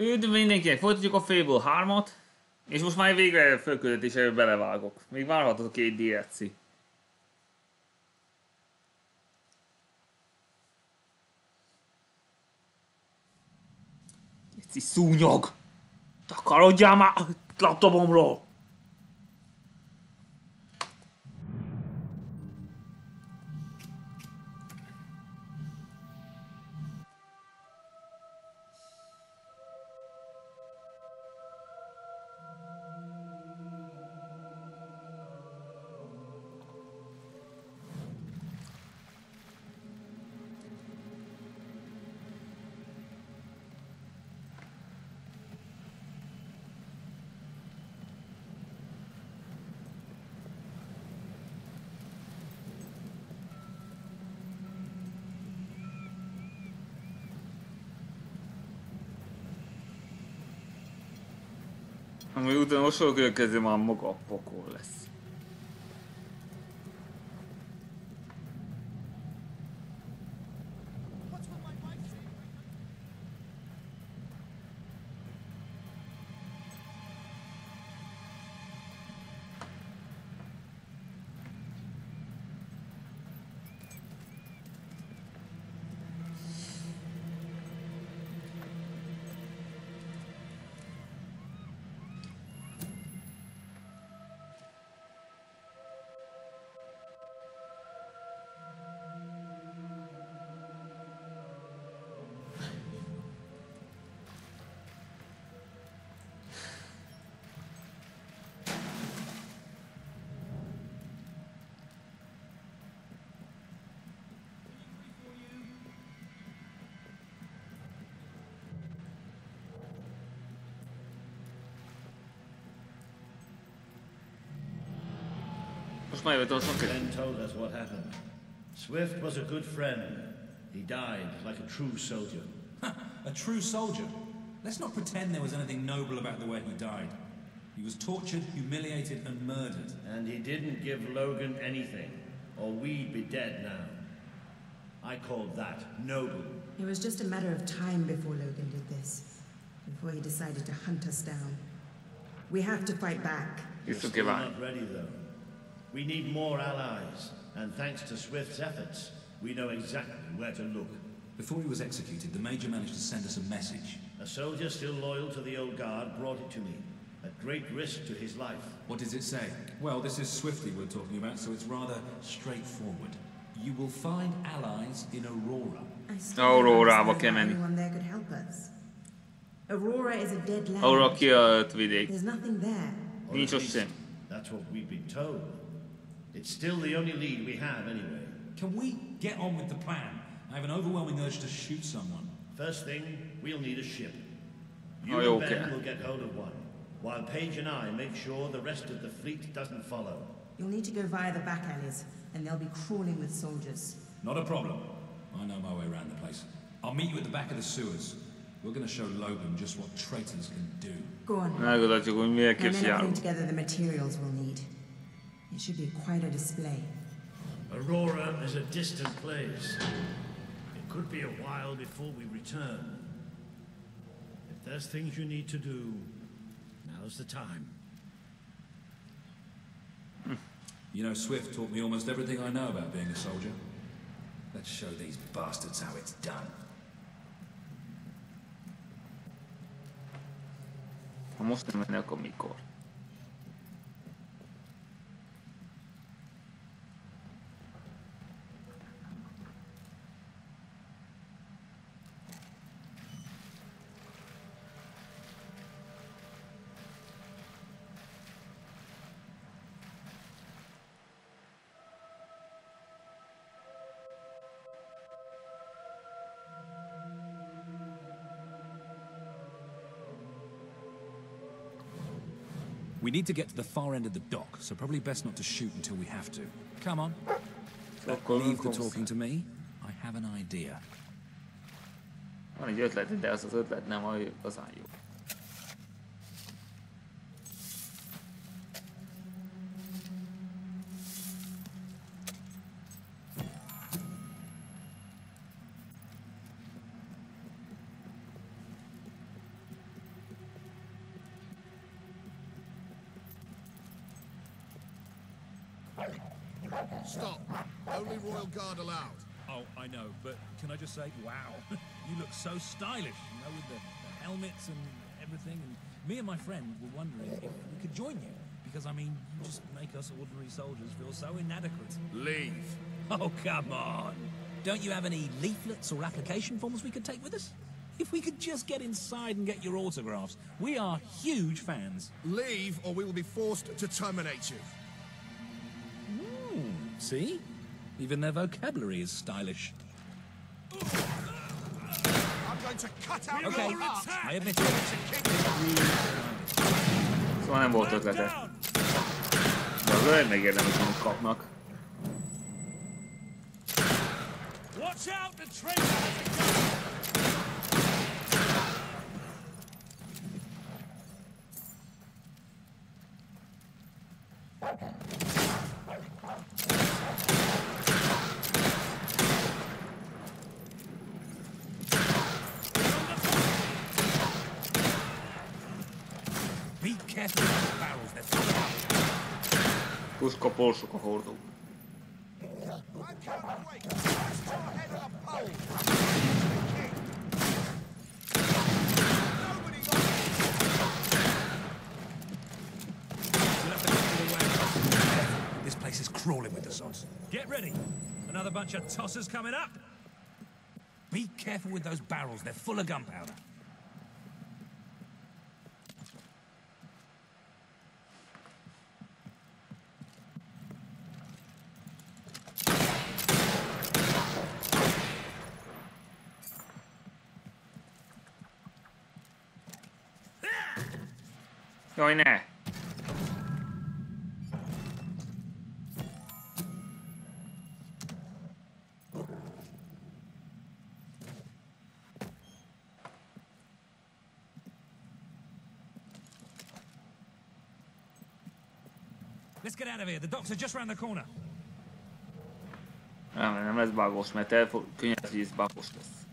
Üdv mindenkinek, folytatjuk a Fable 3-at, és most már végre fölküldetésébe belevágok. Még várhatod a két DLC. Egy szúnyog! Takarodjál már a laptopomról! tudom, mosolgok, közül már maga a pokol lesz. Most már jöttem a Ben told us what happened. Swift was a good friend. He died like a true soldier. a true soldier? Let's not pretend there was anything noble about the way he died. He was tortured, humiliated, and murdered. And he didn't give Logan anything, or we'd be dead now. I called that noble. It was just a matter of time before Logan did this. Before he decided to hunt us down. We have to fight back. We're still not ready, though. We need more allies, and thanks to Swift's efforts, we know exactly where to look. Before he was executed, the Major managed to send us a message. A soldier still loyal to the old guard brought it to me, at great risk to his life. What does it say? Well, this is Swiftly we're talking about, so it's rather straightforward. You will find allies in Aurora. Aurorába kell menni. Anyone there could help us. Aurora is a dead land. Aurora kiölt vidék. There's nothing there. Nincs ott sem. That's what we've been told. It's still the only lead we have, anyway. Can we get on with the plan? I have an overwhelming urge to shoot someone. First thing, we'll need a ship. You Oh, and okay. Ben will get hold of one, while Page and I make sure the rest of the fleet doesn't follow. You'll need to go via the back alleys, and they'll be crawling with soldiers. Not a problem. I know my way around the place. I'll meet you at the back of the sewers. We're going to show Logan just what traitors can do. Go on. Meglátjuk, hogy milyen My men képes are putting járunk. together the materials we'll need. It should be quite a display. Aurora is a distant place. It could be a while before we return. If there's things you need to do, now's the time. Hmm. You know, Swift taught me almost everything I know about being a soldier. Let's show these bastards how it's done. Ha most nem menni, akkor mikor? We need to get to the far end of the dock, so probably best not to shoot until we have to. Come on. Leave the talking to me. I have an idea. Van egy ötlet, de az az ötlet nem a igazán jó. Stop. Only Royal Guard allowed. Oh, I know, but can I just say, wow, you look so stylish, you know, with the, the helmets and everything. And me and my friend were wondering if we could join you. Because, I mean, you just make us ordinary soldiers feel so inadequate. Leave. Oh, come on. Don't you have any leaflets or application forms we could take with us? If we could just get inside and get your autographs. We are huge fans. Leave, or we will be forced to terminate you. Hmm, see? Even their vocabulary is stylish. I'm going to cut out Okay, your heart. I admit it. Szóval nem volt ötlete. De az olyan megérdemlik, amit kapnak. Watch out, the traitor has a gun! Be careful with those barrels, they're full of Tuska polsuk a hordó. I can't wait. Press your head on a pole. King. Nobody got We'll have to get to the wagon. This place is crawling with the sods. Get ready. Another bunch of tossers coming up. Be careful with those barrels. They're full of gunpowder. Jaj, ne! Let's get out of here. The docks are just round the corner. Nem, nem lesz bagos, mert elfog... Könnyebb, hogy ez bagos lesz.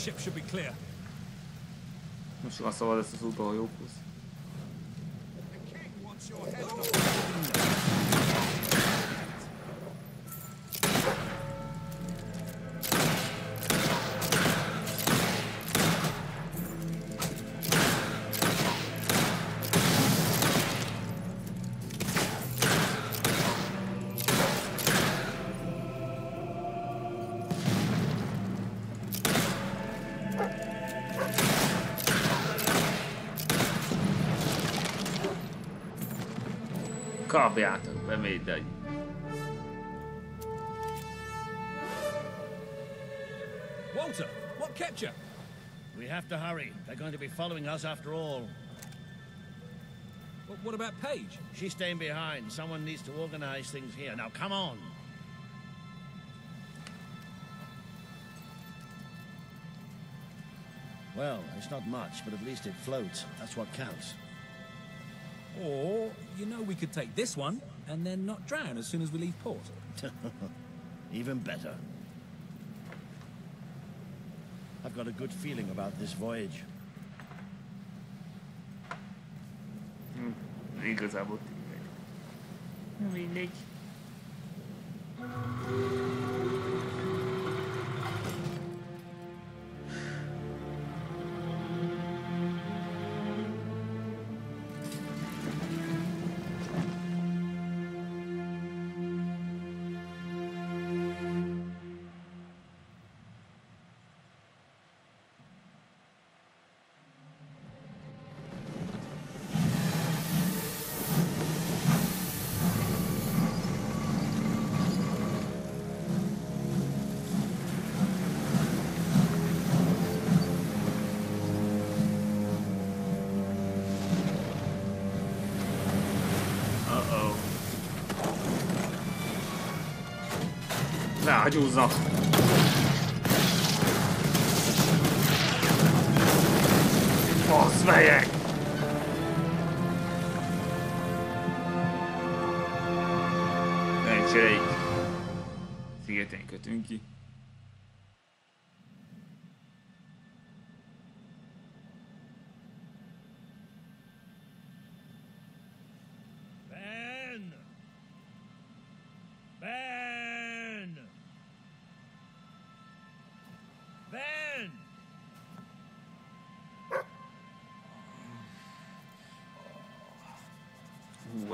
Ship should be clear. Nem sokan szabad ezt az utoljókhoz. The Kapjátok be mindegy. Walter, what kept you? We have to hurry. They're going to be following us after all. What, what about Page? She's staying behind. Someone needs to organize things here. Now, come on. Well, it's not much, but at least it floats. That's what counts. Or, you know, we could take this one and then not drown as soon as we leave port. Even better. I've got a good feeling about this voyage. Igazából tényleg. Na mindegy. Rágyúzza. ágyúzzak. Az melyek!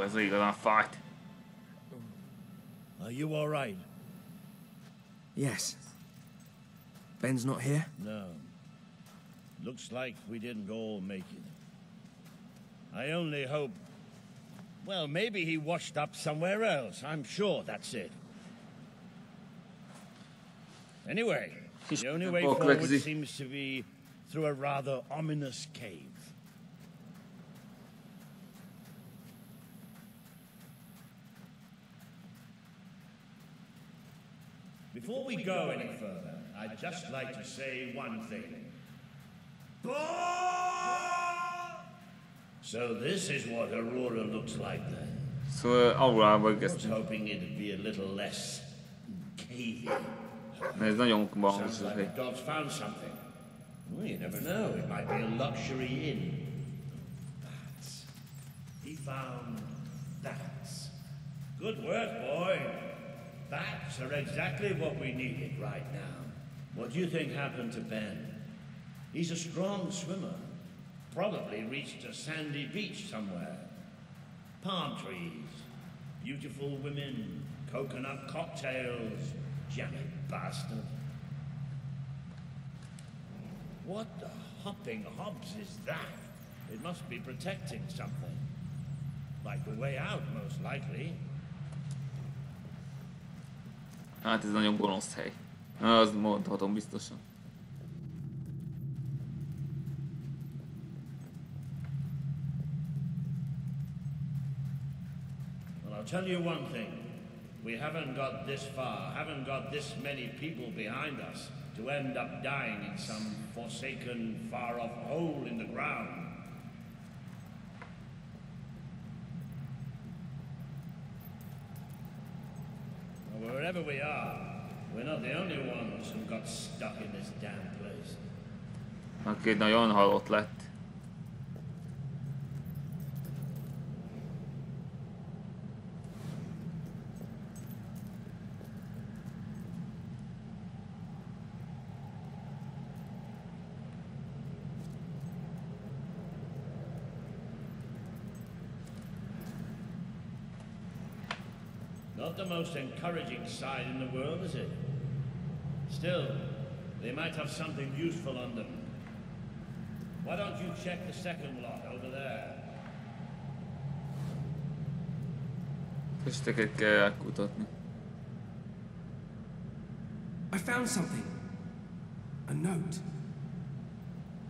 Hú, ez igazán fájt. Are you all right? Yes. Ben's not here? No. Looks like we didn't all make it. I only hope. Well, maybe he washed up somewhere else. I'm sure that's it. Anyway, the only way forward seems to be through a rather ominous cave. Before we go any further, I'd just like to say one thing. So this is what Aurora looks like then. Szóval aurába I was kezdtünk. hoping it'd be a little less cavey. Ez nagyon Sounds bangos az like hely. the dog's found something. Well, you never know. It might be a luxury inn. Bats. He found bats. Good work, boy. Bats are exactly what we needed right now. What do you think happened to Ben? He's a strong swimmer. Probably reached a sandy beach somewhere. Palm trees, beautiful women, coconut cocktails, jammy bastard. What the hopping hobs is that? It must be protecting something. Like the way out, most likely. Ah, hát ez nagyon gonosz hely. Az mondhatom biztosan. Well, I'll tell you one thing. We haven't got this far, haven't got this many people behind us to end up dying in some forsaken, far off hole in the ground. Wherever we are, we're not the only ones who got stuck in this damn place. Aki nagyon halott lett. Not the most encouraging sight in the world, is it? Still, they might have something useful on them. Why don't you check the second lot over there? Kösteket kell uh, elkutatni. I found something. A note.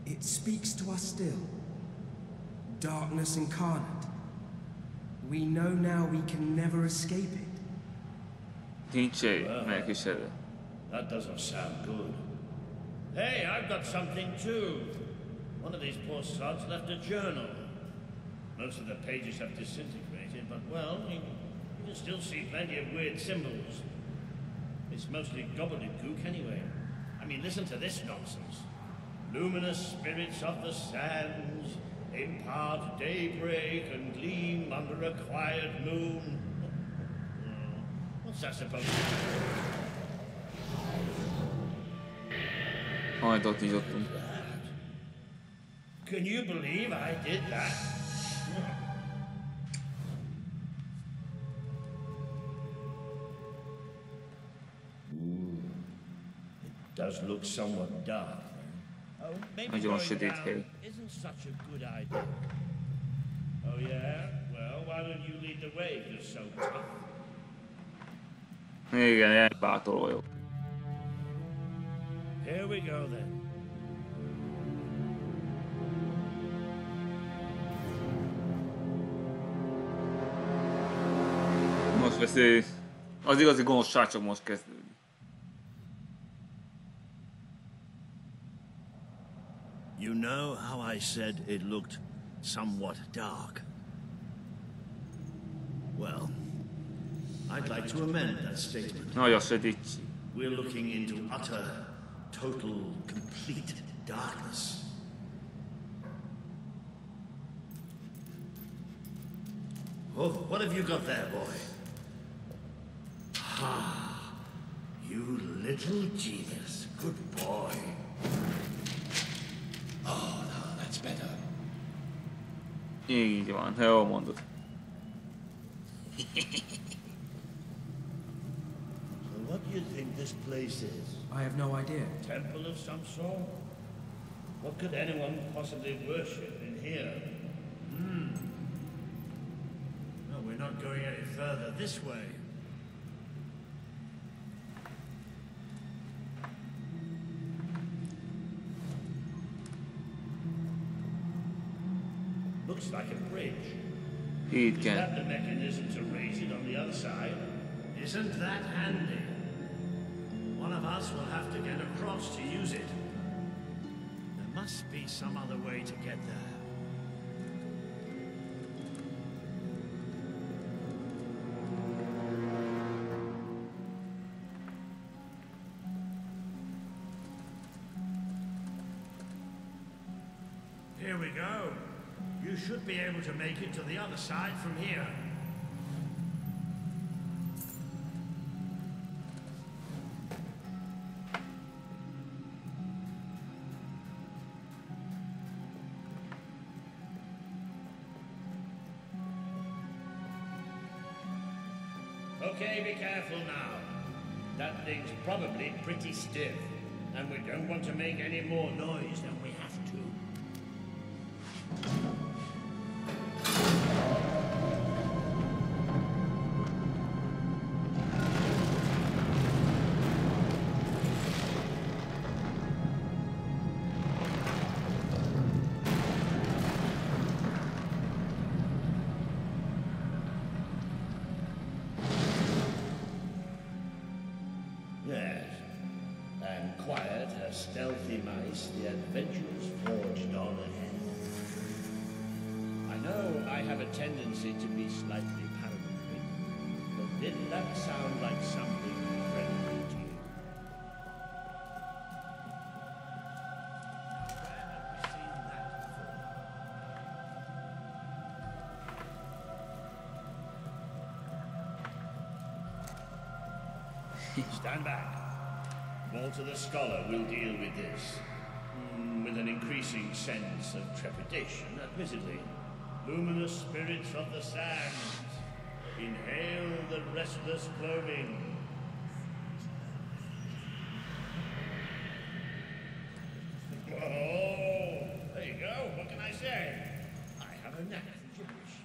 It speaks to us still. Darkness incarnate. We know now we can never escape it. Nincs egy megkísérő. That doesn't sound good. Hey, I've got something too. One of these poor sods left a journal. Most of the pages have disintegrated, but well, you, you can still see plenty of weird symbols. It's mostly gobbledygook anyway. I mean, listen to this nonsense. Luminous spirits of the sands impart daybreak and gleam under a quiet moon. What's that supposed to be? Majd ott így. Can you believe I did that? Ooh, it does look somewhat dark. Oh, maybe Nagyon going sötét down hely. isn't such a good idea. Oh yeah? Well, why don't you lead the way if you're so tough? Igen, ilyen bátoroljuk. Here we go then. Most beszél. Az igazi gonoszság csak most kezdődik. You know how I said it looked somewhat dark? Well, I'd like to amend that statement. Nagyon sötét. We're looking into utter, total, complete darkness. Oh, what have you got there, boy? Ah, you little genius. Good boy. Oh, no, that's better. Így van, jó mondod. So what do you think this place is? I have no idea. Temple of some sort? What could anyone possibly worship in here? Hmm. No, we're not going any further this way. Looks like a bridge. Így Is kell. that the mechanism to raise it on the other side? Isn't that handy? Of us will have to get across to use it. There must be some other way to get there. Here we go. You should be able to make it to the other side from here. Pretty stiff, and we don't want to make any more noise than we Stand back. Walter the Scholar will deal with this. Mm, with an increasing sense of trepidation, admittedly. Luminous spirits of the sands, inhale the restless gloaming. Oh, there you go. What can I say? I have a knack for gibberish.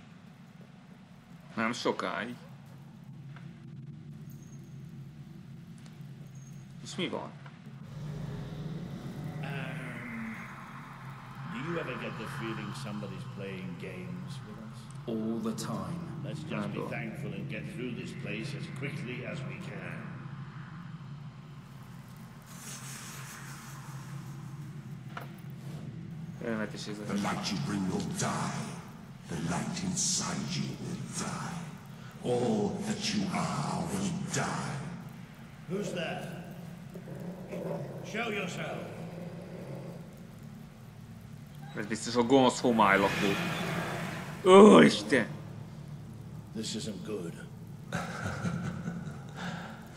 Nem sokáig. És mi van? Um, do you ever get the feeling somebody's playing games with us? All the time. Let's just be thankful and get through this place as quickly as we can. Elmetes ez The light you bring will die. The light inside you will die. All that you are will die. Who's there? Show yourself. Ez biztos a gonosz homálylakó. Ó, Isten! This isn't good.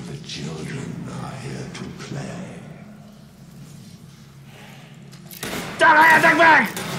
The children are here to play. Találjátok meg!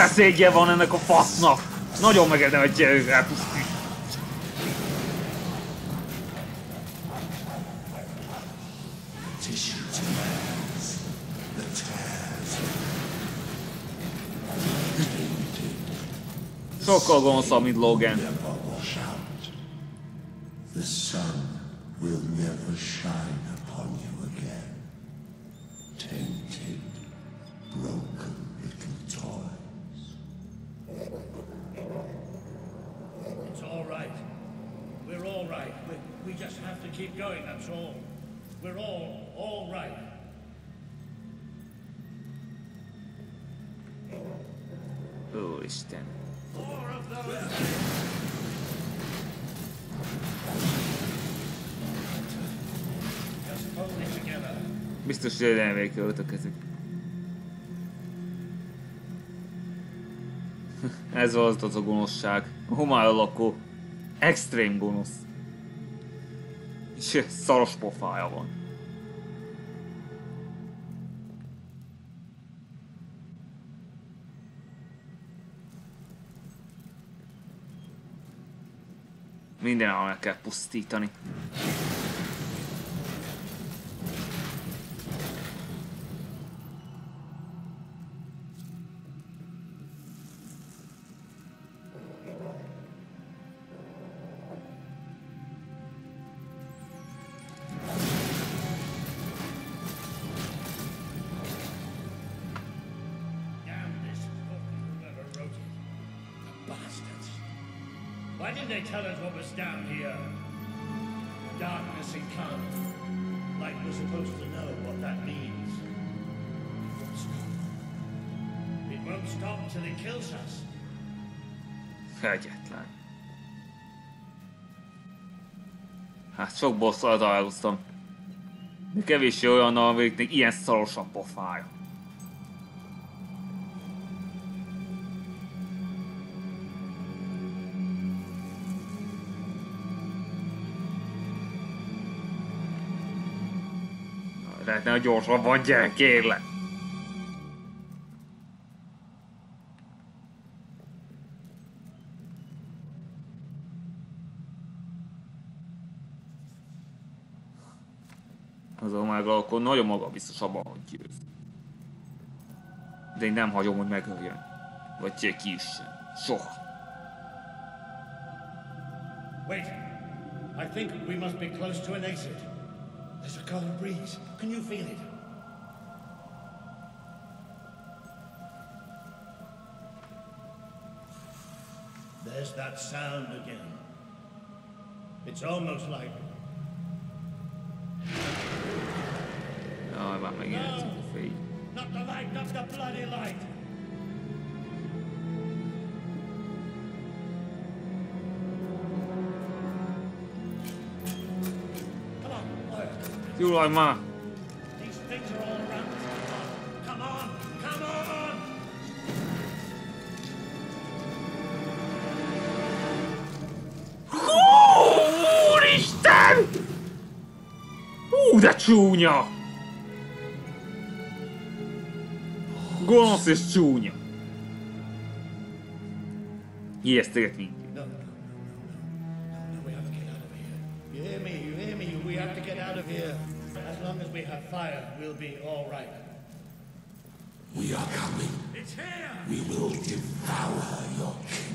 beszédje van ennek a fasznak. Nagyon megedem, hogy elpusztít. Sokkal gonoszabb, mint Logan. We, just have to keep going, that's all. We're all, all right. Úristen. More of those. Just hold it together. Biztos, hogy elvék költökezik. Ez volt az a gonoszság. A homály lakó. Extrém gonosz. Szaros pofája van. Minden kell pusztítani. Kegyetlen. Hát sok bosszal találkoztam. De kevéssé olyan, amiknek ilyen szaros a pofája. Lehetne, hogy gyorsabban gyere, kérlek. Akkor nagyon abban, hogy. De én nem hagyom, hogy megöljön. Vagy ki is Soha. Wait. I think we must be close to an exit. There's a cold breeze. Can you feel it? There's that sound again. It's almost like Jaj, már megjelentünk a fény. not the light, not the bloody light. Come on, Wyatt. Jól már! These things are all around us. Come on, come on! Úristen! Hú, de csúnya! Gonosz és csúnya. Ijeszteget minket. No, no, no, no, no, no, no, we have to get out of here. You hear me? You hear me? We have to get out of here. As long as we have fire, we'll be all right. We are coming. It's here! We will devour your kingdom.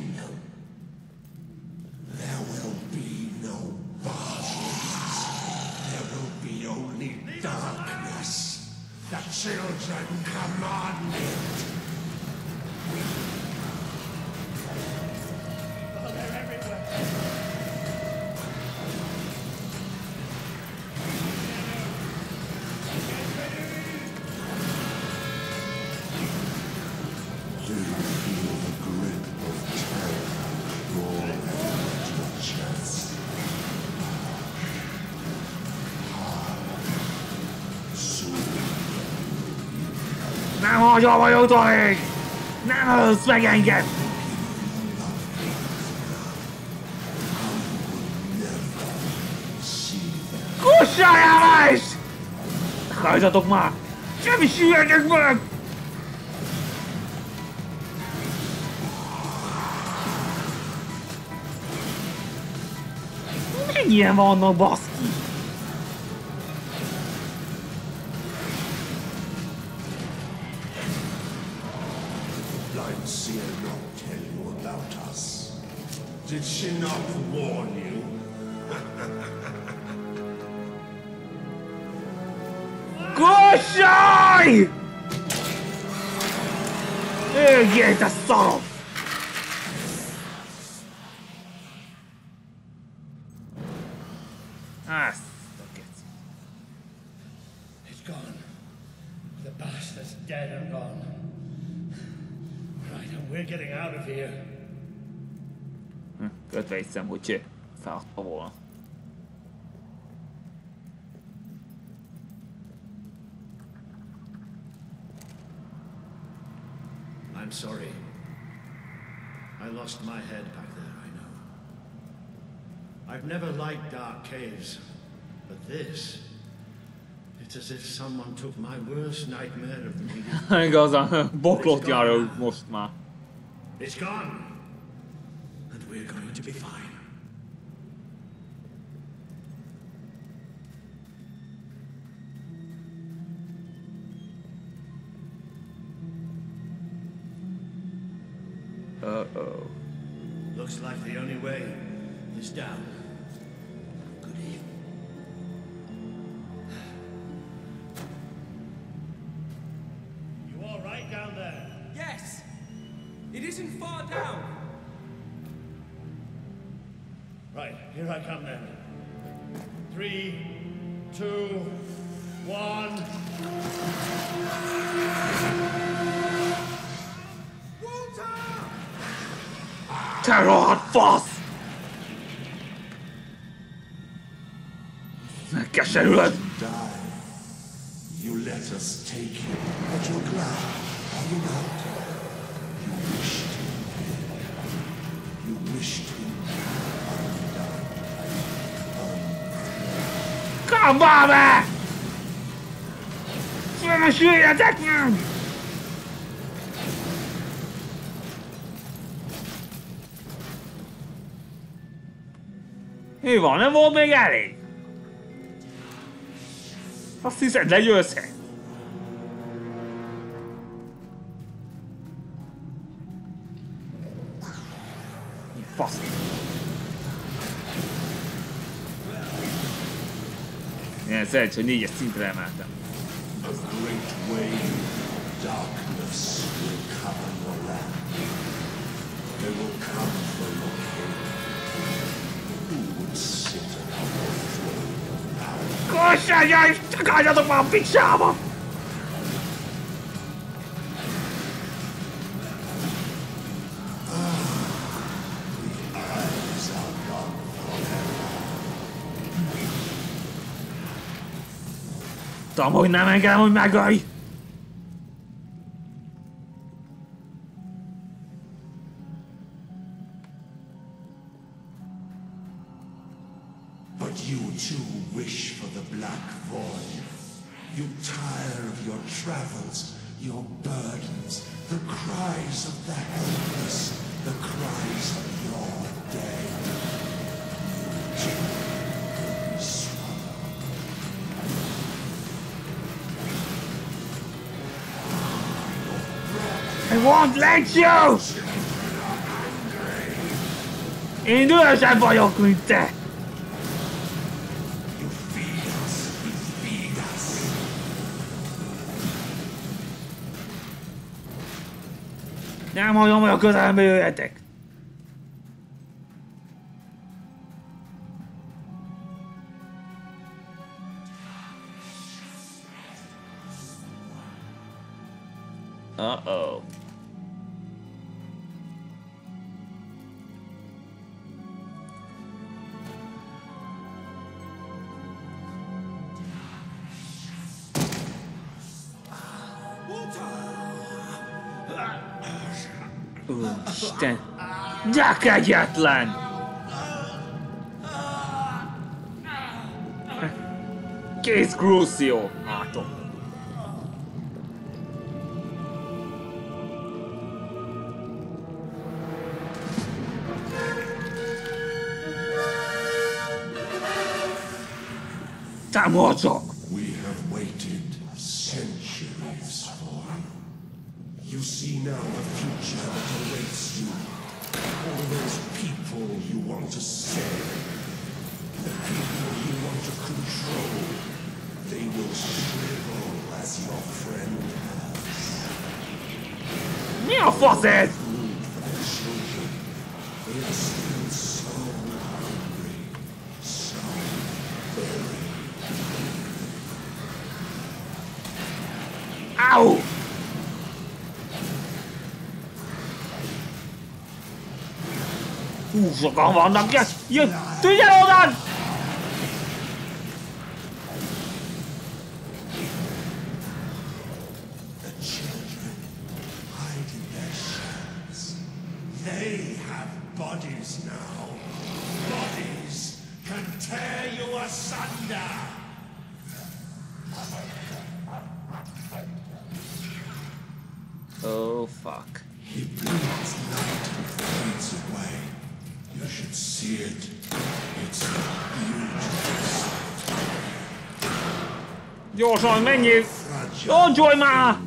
Hagyom, hogy utolsig! Nem ölsz meg engem! Kussál el is! Hajtsatok már! Semmi süllyedjek meg! Mennyien vannak, baszki? Hiszem, hogy cső. Feladta volna. I'm sorry. I lost my head back there, I know. I've never liked dark caves, but this. It's as if someone took my worst nightmare of me. Igazán, boklott jár most már. It's gone. We're going to be fine. Come on, Fölösüljetek meg! Mi van, nem volt még elég? Azt hiszed, legyőzhet? Upon the throne of power? Kosságja és takáljatok már a picsába! Tudom, hogy nem engedem, hogy megölj! Én dühösebb vagyok, mint te! You feed us, you feed us. Nem hagyom, hogy a közelembe jöjjetek! Kegyetlen! Kész Crucio! Látom. Támadjak! Mi a fasz ez? Food for the children. They are still so Can you? Oh, join my.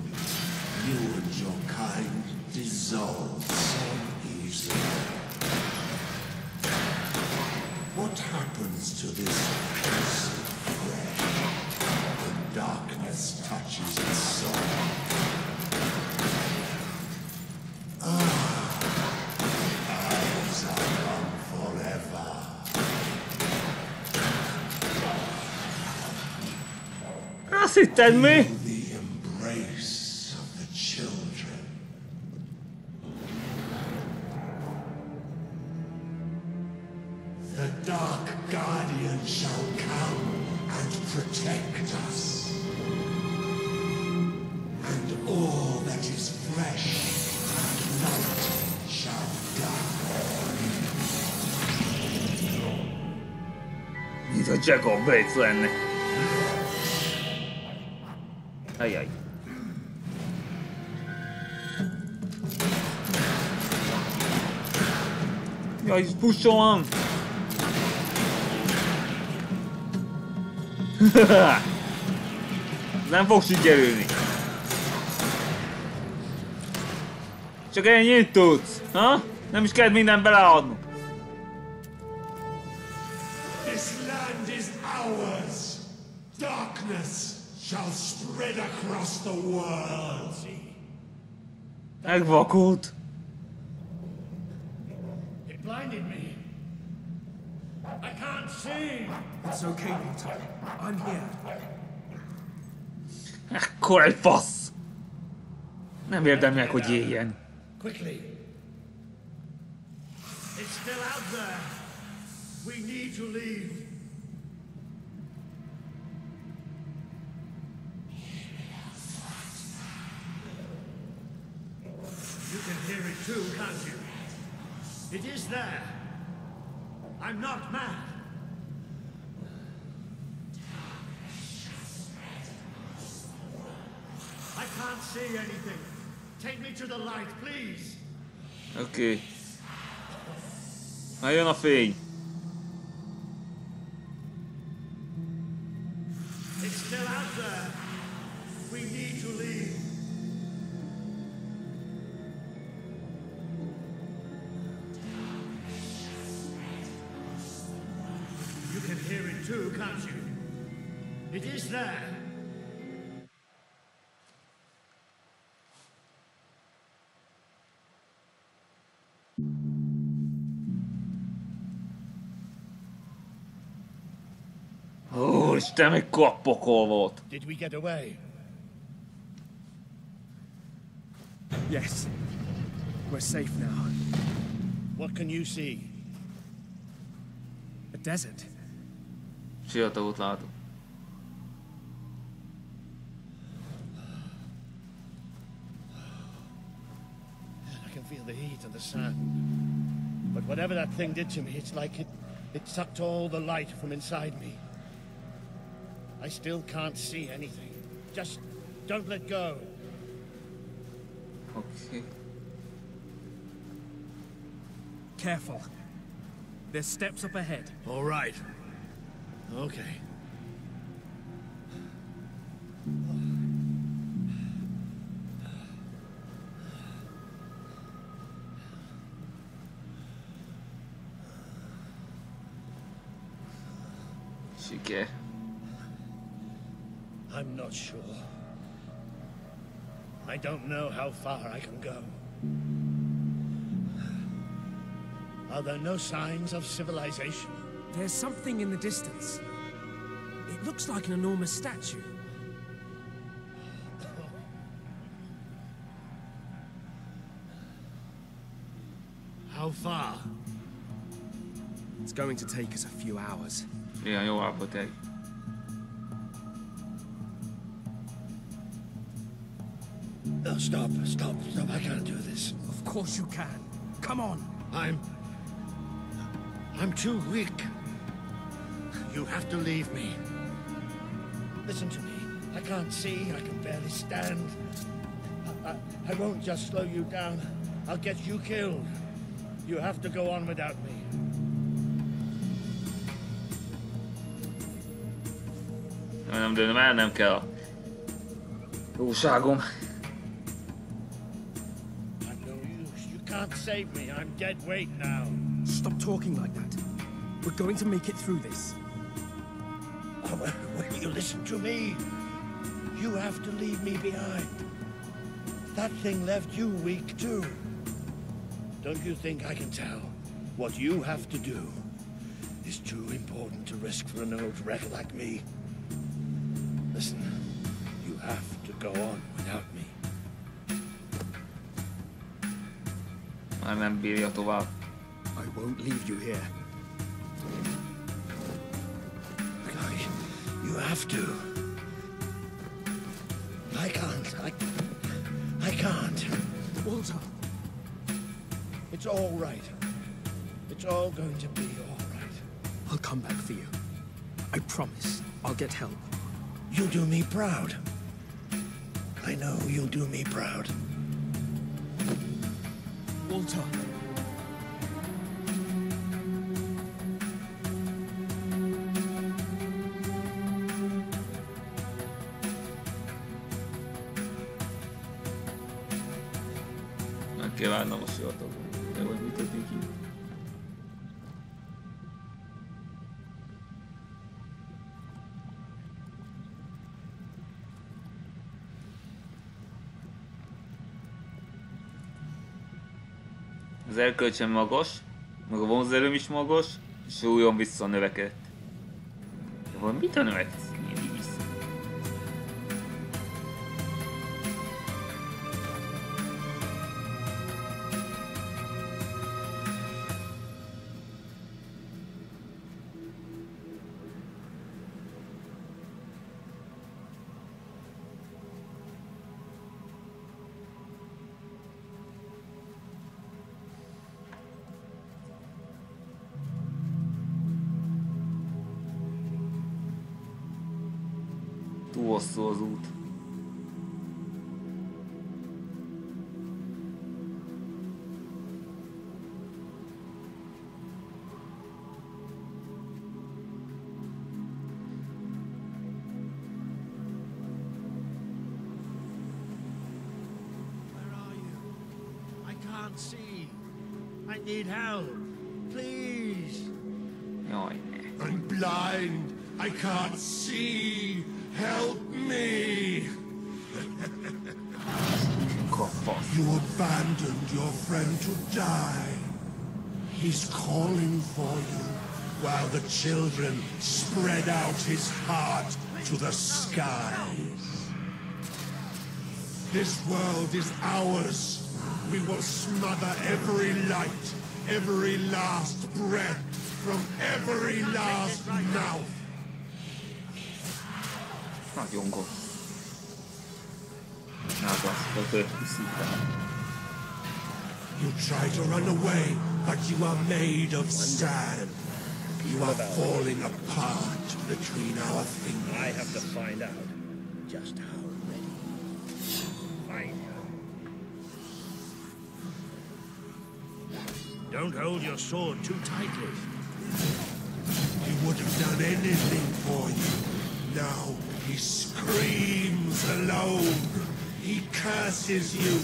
Azt hitted mi? The embrace of the Jaj, pusolom! Nem fog sikerülni. Csak ennyit tudsz, ha? Nem is kell mindent beleadnunk. This land is ours. Darkness shall spread across the world. Megvakult. Ekkor egy fasz! Nem hogy éljen. Quickly. It's still out there. We need to leave. You can hear it too, can't you? It is there. I'm not mad. I can't see anything. Take me to the light, please. Okay. Na jön a Úristen, még pokol volt. Did we get away? Yes. We're safe now. What can you see? A desert. Sivatagot látok. I can feel the heat and the sun. But whatever that thing did to me, it's like it, it sucked all the light from inside me. I still can't see anything. Just don't let go. Okay. Careful. There's steps up ahead. All right. Okay. Know how far I can go. Are there no signs of civilization? There's something in the distance. It looks like an enormous statue. How far? It's going to take us a few hours. Ilyen jó állapotáig. No, stop, stop, stop. I can't do this. Of course you can. Come on. I'm... I'm too weak. You have to leave me. Listen to me. I can't see. I can barely stand. I, I, I won't just slow you down. I'll get you killed. You have to go on without me. Nem dőlöm el, nem kell a jóságom. You save me. I'm dead weight now. Stop talking like that. We're going to make it through this. Oh, well, will you listen to me? You have to leave me behind. That thing left you weak too. Don't you think I can tell? What you have to do is too important to risk for an old wreck like me. Listen, you have to go on Már nem bírja tovább. I won't leave you here. You have to. I can't. I, I can't. Walter, It's all right. It's all going to be all right. I'll come back for you. I promise. I'll get help. You'll do me proud. I know you'll do me proud. Walter. Erkölcsem magas, meg a vonzerőm is magas, súlyom vissza növekedett. De van mit a növekedsz? You abandoned your friend to die. He's calling for you while the children spread out his heart to the skies. This world is ours. We will smother every light, every last breath from every last mouth. Gond. Hát azt a tört szívem. You try to run away, but you are made of sand. You are falling apart between our fingers. I have to find out just how ready. Find her. Don't hold your sword too tightly. He would have done anything for you. Now he screams alone. He curses you.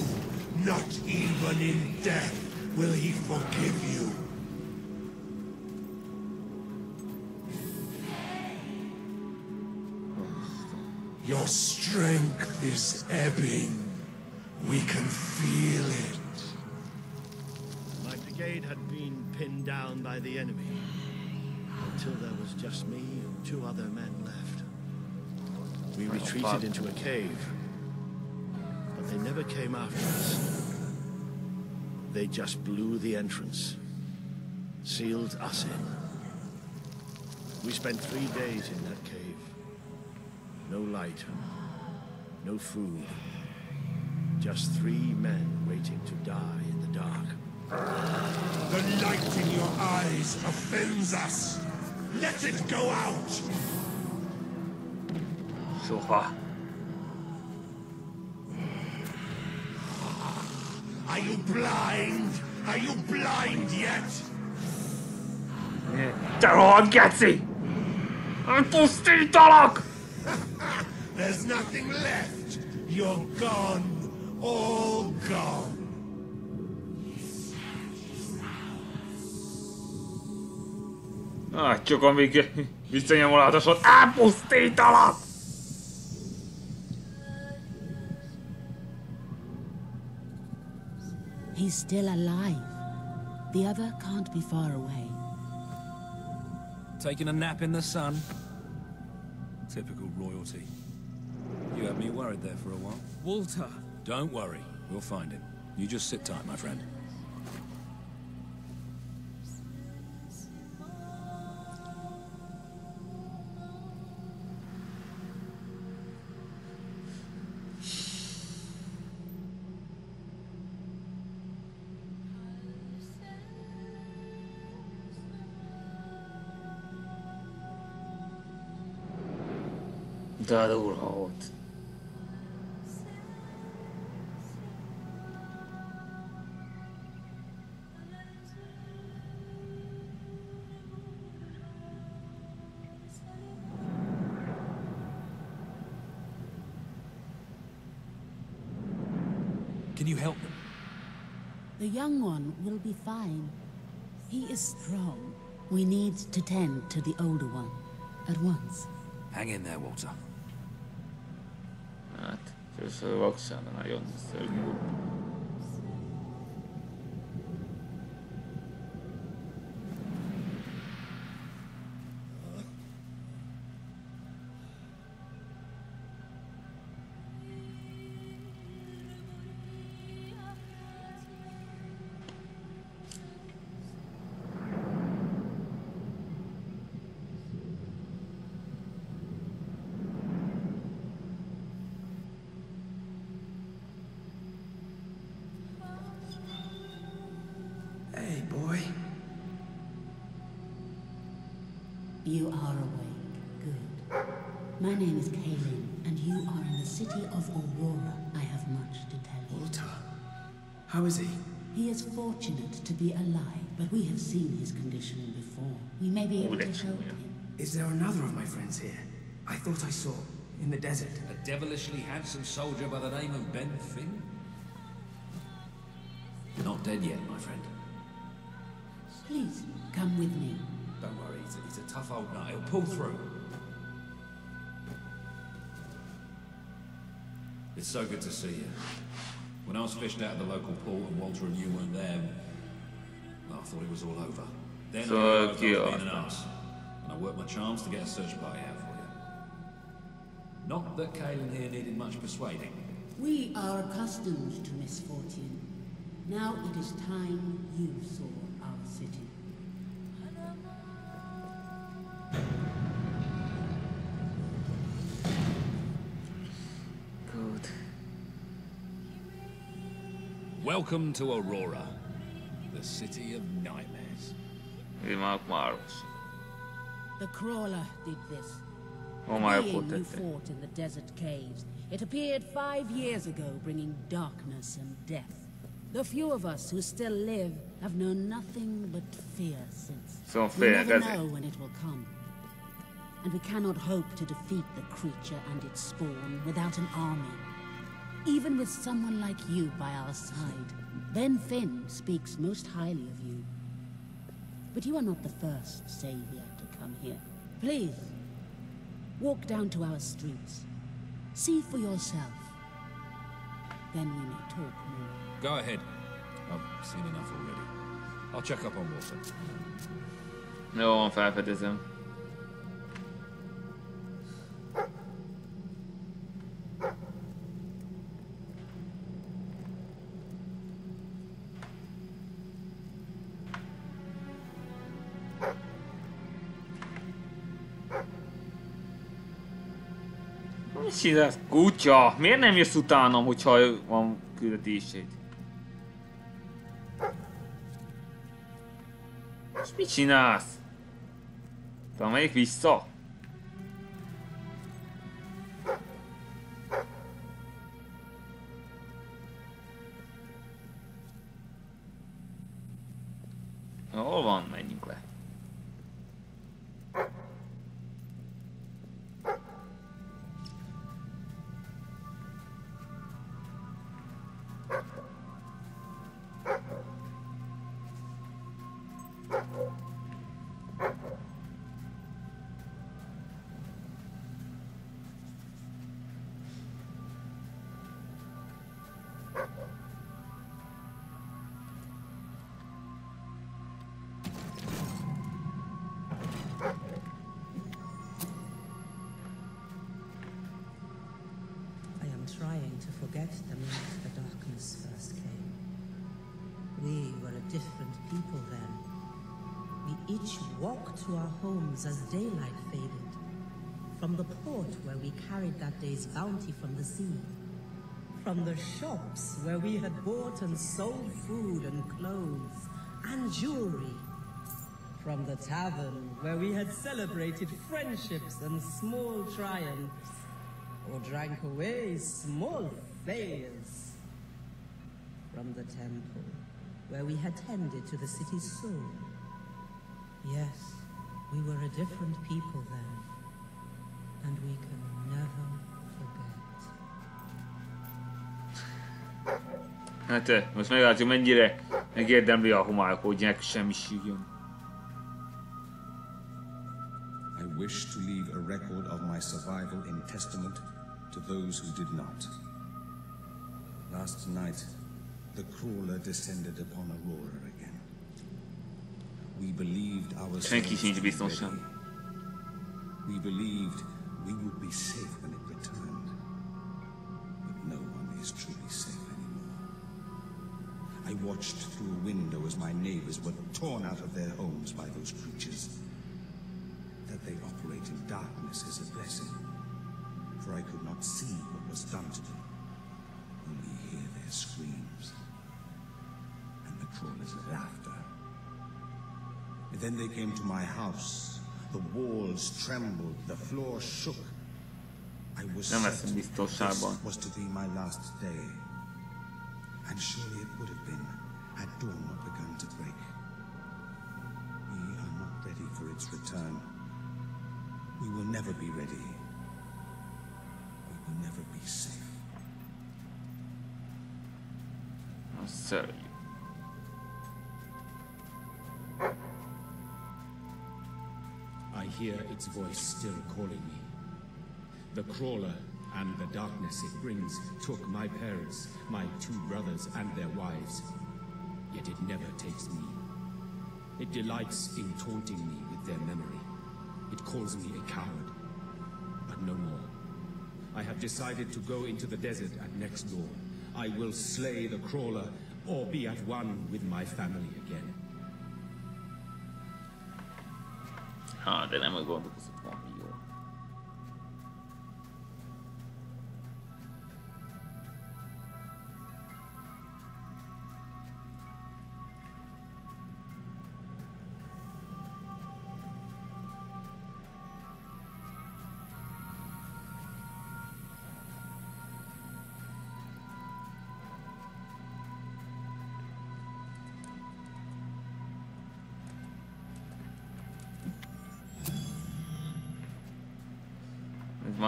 Not even in death will he forgive you. Your strength is ebbing. We can feel it. My brigade had been pinned down by the enemy until there was just me and two other men left. We retreated into a cave, but they never came after us. They just blew the entrance, sealed us in. We spent three days in that cave. No light, no food. Just three men waiting to die in the dark. The light in your eyes offends us. Let it go out. 说话。Are you blind? Are you blind yet? Terror Getzi! Pusti talak! There's nothing left. You're gone. All gone. Ah, csokon még visszanyomolatosan. Elpusztítalak! He's still alive. The other can't be far away. Taking a nap in the sun? Typical royalty. You had me worried there for a while. Walter! Don't worry, we'll find him. You just sit tight, my friend. De durva volt. Can you help them? The young one will be fine. He is strong. We need to tend to the older one at once. Hang in there, Walter. Hát, és a vaksága nagyon szörnyű. How is he? He is fortunate to be alive, but we have seen his condition before. We may be able to help him. Is there another of my friends here? I thought I saw in the desert. A devilishly handsome soldier by the name of Ben Finn? You're not dead yet, my friend. Please, come with me. Don't worry, he's a, he's a tough old nut. He'll pull through. It's so good to see you. When I was fished out of the local port and Walter and you weren't there, well, I thought it was all over. Then So I realised I was uh, cute. being an ass, and I worked my charms to get a search party out for you. Not that Kalin here needed much persuading. We are accustomed to misfortune. Now it is time you saw our city. Welcome to Aurora, the city of nightmares. Ilmaak maailmassa. The crawler did this. Oma Being joku you fought in the desert caves. It appeared five years ago, bringing darkness and death. The few of us who still live have known nothing but fear since. Se on We fair never käsi. know when it will come. And we cannot hope to defeat the creature and its spawn without an army. Even with someone like you by our side, Ben Finn speaks most highly of you. But you are not the first savior to come here. Please, walk down to our streets. See for yourself. Then we may talk more. Go ahead. I've seen enough already. I'll check up on Walter. Jó, van, felfedezem. Mit csinálsz? Kutya! Miért nem jössz utánam, hogyha van küldetésed? És mit csinálsz? Te melyik vissza? Forget the night the darkness first came. We were a different people then. We each walked to our homes as daylight faded. From the port where we carried that day's bounty from the sea. From the shops where we had bought and sold food and clothes and jewelry. From the tavern where we had celebrated friendships and small triumphs or drank away small failures. From the temple, where we had tended to the city's soul. Yes, we were a different people then, and we can never forget. Hát eh, most meglátjuk mennyire megérdemli a homálykodják, semmiségem. I wish to leave a record of my survival in testament to those who did not. Last night, the crawler descended upon Aurora again. We believed ourselves Senki sincs to be biztonság. ready. We believed we would be safe when it returned. But no one is truly safe anymore. I watched through a window as my neighbors were torn out of their homes by those creatures. That they operate in darkness is a blessing, for I could not see what was done to them, only hear their screams and the crawler's laughter. And then they came to my house. The walls trembled, the floor shook. I was Nem certain this was to be my last day. And surely it would have been had dawn not begun to break. We are not ready for its return. We will never be ready. We will never be safe. Szörnyű. I hear its voice still calling me. The crawler and the darkness it brings took my parents, my two brothers, and their wives. Yet it never takes me. It delights in taunting me with their memory. It calls me a coward. But no more. I have decided to go into the desert at next dawn. I will slay the crawler or be at one with my family again. Hát, de nem úgy gondolkozott valami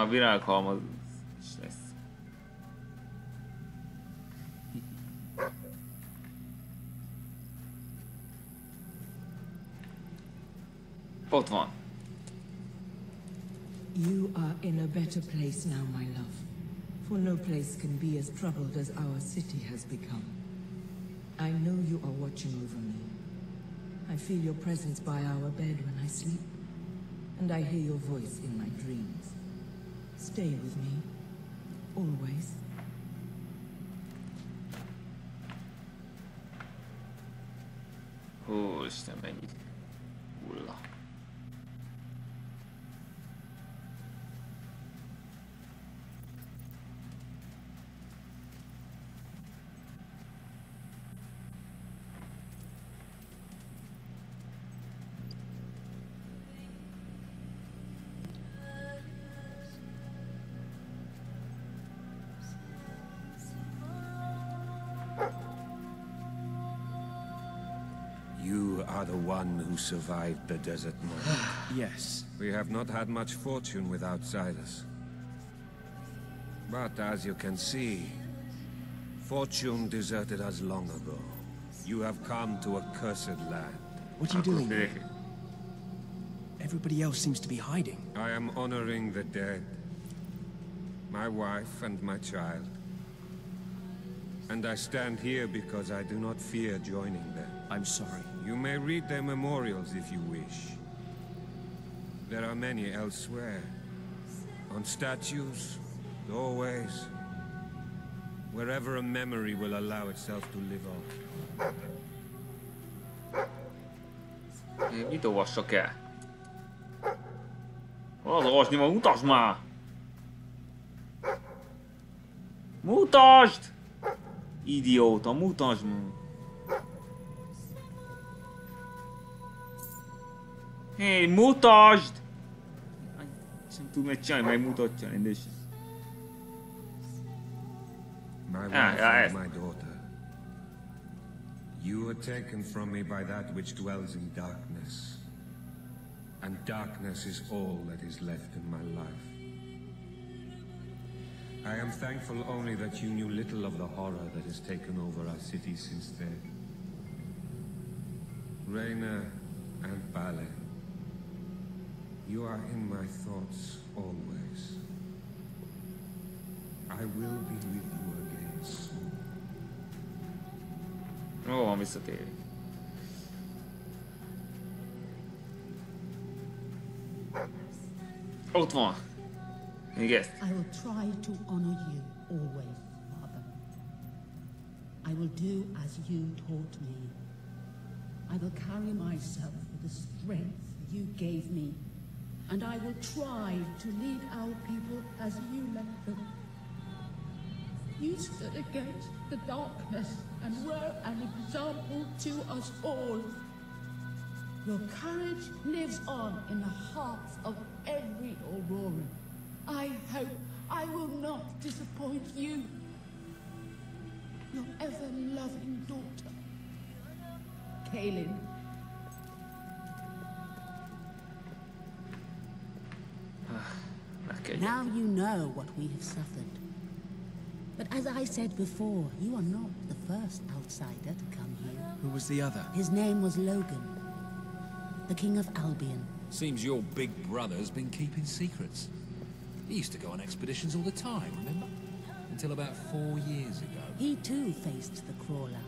Virághalmaz lesz. Ott van. You are in a better place now, my love. For no place can be as troubled as our city has become. I know you are watching over me. I feel your presence by our bed when I sleep, and I hear your voice in my dreams. Stay with me, always. Úristen, mennyit hulla. Survived the desert night. Yes. we have not had much fortune with outsiders. But as you can see, fortune deserted us long ago. You have come to a cursed land. What are you doing? Tényleg. Everybody else seems to be hiding. I am honoring the dead. My wife and my child. And I stand here because I do not fear joining them. I'm sorry. You may read their memorials if you wish. There are many elsewhere. On statues, doorways. Wherever a memory will allow itself to live on. Én Mit olvassak el? Az olvasni van, mutasd már! Mutasd! Idióta, mutasd már! Hé, mutasd! Nem tudom megcsinálni, megmutatja, rendesen. My wife Ah, and my daughter. You were taken from me by that which dwells in darkness. And darkness is all that is left in my life. I am thankful only that you knew little of the horror that has taken over our city since then. Reina and Bale, you are in my thoughts always. I will be with you again soon. Jó van, visszatérünk. Ott van. Még ezt. I will try to honor you always, Father. I will do as you taught me. I will carry myself with the strength you gave me. And I will try to lead our people as you led them. You stood against the darkness and were an example to us all. Your courage lives on in the hearts of every Auroran. I hope I will not disappoint you. Your ever-loving daughter, Kalin. Meg Now you know what we have suffered. But as I said before, you are not the first outsider to come here. Who was the other? His name was Logan, the King of Albion. Seems your big brother's been keeping secrets. He used to go on expeditions all the time, remember? Until about four years ago. He too faced the crawler.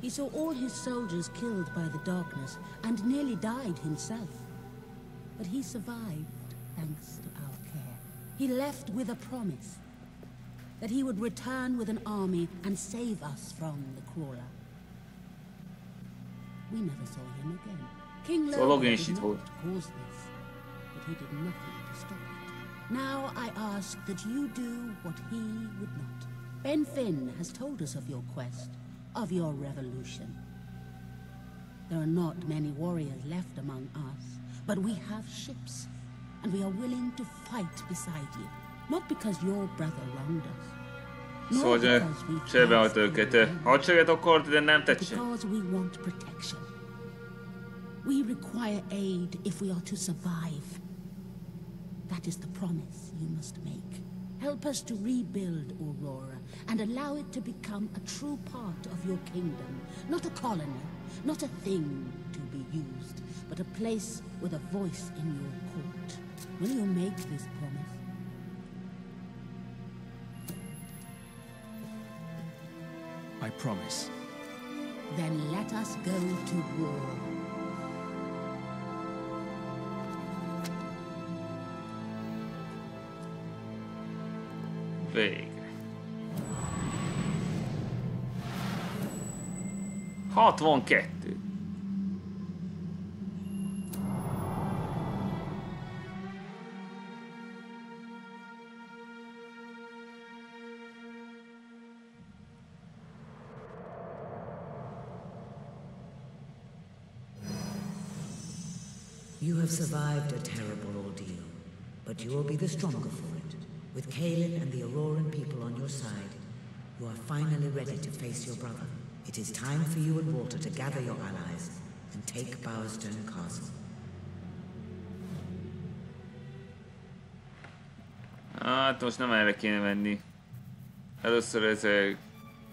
He saw all his soldiers killed by the darkness and nearly died himself. But he survived thanks to our care. He left with a promise that he would return with an army and save us from the crawler. We never saw him again. King Logan did not cause this, but he did nothing to stop it. Now I ask that you do what he would not. Ben Finn has told us of your quest, of your revolution. There are not many warriors left among us, but we have ships, and we are willing to fight beside you. Not because your brother wronged us. hogy because we cserébe cast volt őket. you ö, down Hadsereget akart, de nem but because we want protection. We require aid if we are to survive. That is the promise you must make. Help us to rebuild Aurora and allow it to become a true part of your kingdom. Not a colony, not a thing to be used, but a place with a voice in your. Will you make this promise? I promise. Then let us go to war. Vague. Hatvan kettő. You have survived a terrible ordeal, but you will be the stronger for it. With Kalin and the Auroran people on your side, you are finally ready to face your brother. It is time for you and Walter to gather your allies and take Bowerstone Castle. Hát most nem erre kéne menni. Először ezek...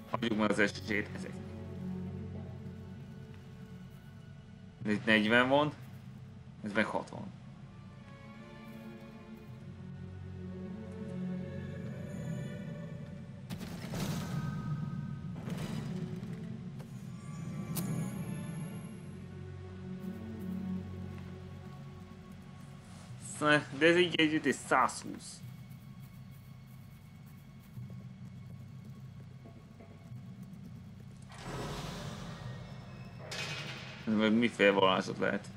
Hagyjuk meg az esélyt ezek. Itt 40 van. Ez meg 60. De ez így együtt egy 120. Meg miféle varázslat lehet?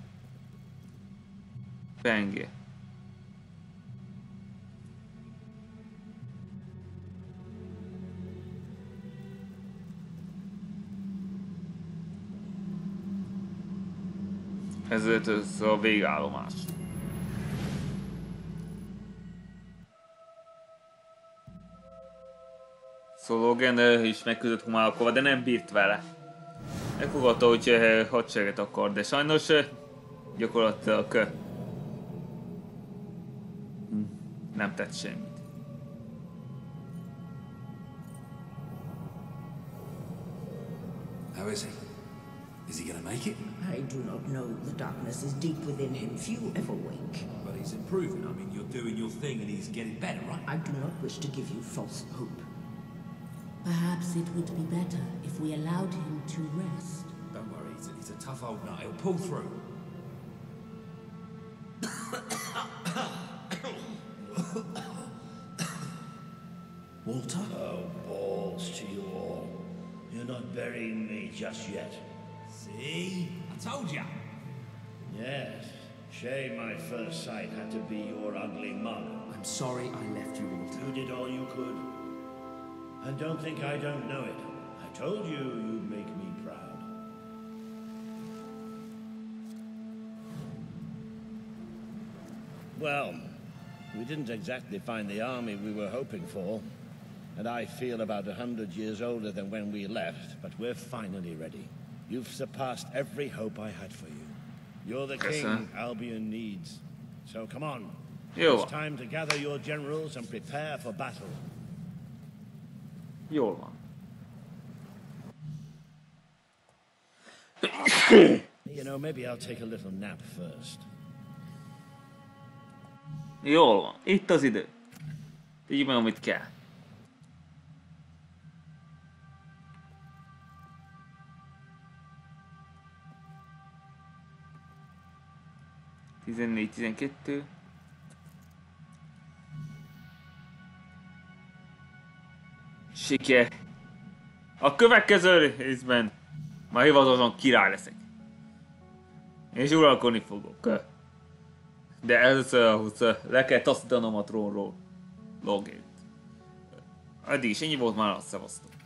Penge. Ez ez a végállomás. Szóval Logan is megküzdött Humálokova, de nem bírt vele. Megfogadta, hogy hadsereget akar, de sajnos gyakorlatilag nem tett. How is he? Is he gonna make it? I do not know. The darkness is deep within him. Few ever wake. But he's improving. I mean, you're doing your thing and he's getting better, right? I do not wish to give you false hope. Perhaps it would be better if we allowed him to rest. Don't worry, he's a, he's a tough old nut. He'll pull through. Walter? Oh, balls to you all. You're not burying me just yet. See? I told you. Yes. Shame my first sight had to be your ugly mug. I'm sorry I left you, Walter. You did all you could. And don't think I don't know it. I told you you'd make me proud. Well, we didn't exactly find the army we were hoping for. And I feel about a hundred years older than when we left, but we're finally ready. You've surpassed every hope I had for you. You're the Yes, king sir. Albion needs. So come on. Jó. It's time to gather your generals and prepare for battle. Jól van. You know, maybe I'll take a little nap first. Jól van. Itt az idő. Így meg, amit kell. Tizennégy, tizenkettő. Siker. A következő részben már hivatalosan király leszek. És uralkodni fogok. De először ahhoz le kell taszítanom a trónról Logét. Eddig is ennyi volt már, azt szevasztok.